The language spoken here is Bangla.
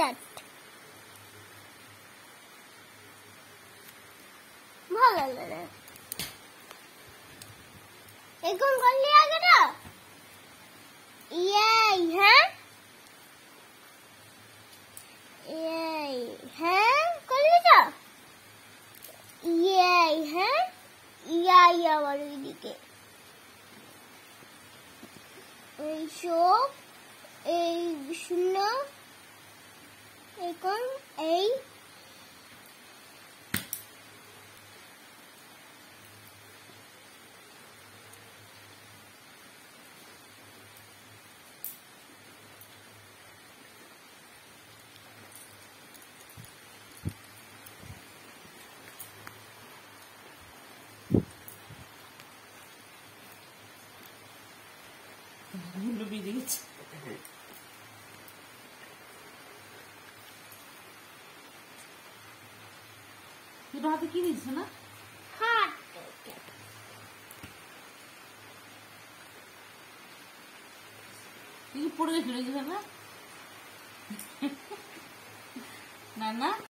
স্টার্ট ভালো লাগে এখন করলি আগে না? এই হ্যাঁ? এই হ্যাঁ? করলি তো? এই হ্যাঁ? ইয়া ইয়া আবার ওইদিকে। এই এই শূন্য এখন এই দুটো হাতে কি দিচ্ছ না? হাত। পড়ে গেছিল না? না না?